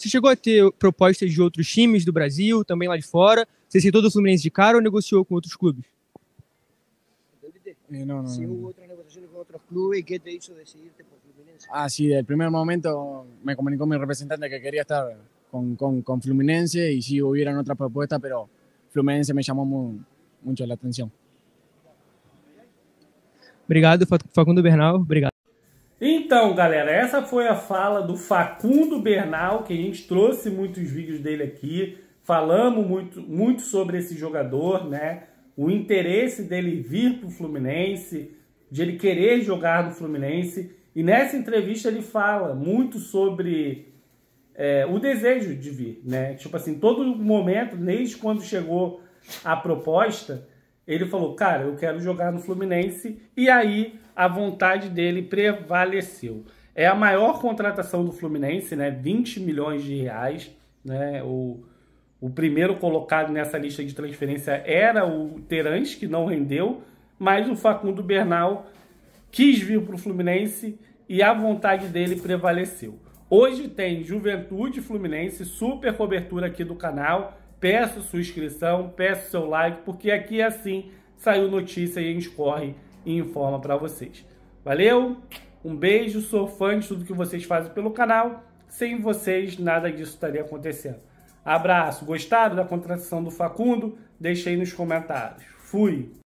Você chegou a ter propostas de outros times do Brasil, também lá de fora? Você aceitou do Fluminense de cara ou negociou com outros clubes? Eh, no, no, Si no. hubo otras negociaciones con otros clubes y qué te hizo decidirte por Fluminense. Ah, sí, del primer momento me comunicó mi representante que quería estar con, con, con Fluminense y sí hubieran otras propuestas, pero Fluminense me llamó mu- mucho la atención. Obrigado, Fa- Facundo Bernal. Obrigado. Então, galera, essa foi a fala do Facundo Bernal, que a gente trouxe muitos vídeos dele aqui, falamos muito, muito sobre esse jogador, né? O interesse dele vir para o Fluminense, de ele querer jogar no Fluminense. E nessa entrevista ele fala muito sobre é, o desejo de vir, né? Tipo assim, todo momento, desde quando chegou a proposta, ele falou, cara, eu quero jogar no Fluminense, e aí a vontade dele prevaleceu. É a maior contratação do Fluminense, né? 20 milhões de reais, né? O, o primeiro colocado nessa lista de transferência era o Terãs, que não rendeu, mas o Facundo Bernal quis vir para o Fluminense e a vontade dele prevaleceu. Hoje tem Juventude Fluminense, super cobertura aqui do canal. Peço sua inscrição, peço seu like, porque aqui é assim saiu notícia e a gente corre e informa para vocês. Valeu, um beijo, sou fã de tudo que vocês fazem pelo canal. Sem vocês, nada disso estaria acontecendo. Abraço, gostaram da contratação do Facundo? Deixe aí nos comentários. Fui!